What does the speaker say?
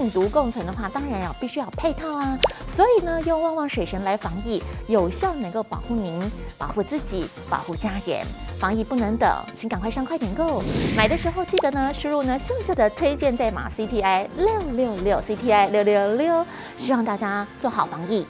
病毒共存的话当然要必须要配套啊。所以呢用旺旺水神来防疫有效能够保护您保护自己保护家人。防疫不能等请赶快上快点购买的时候记得呢输入呢秀秀的推荐代码 cti 六六六 cti 六六六希望大家做好防疫。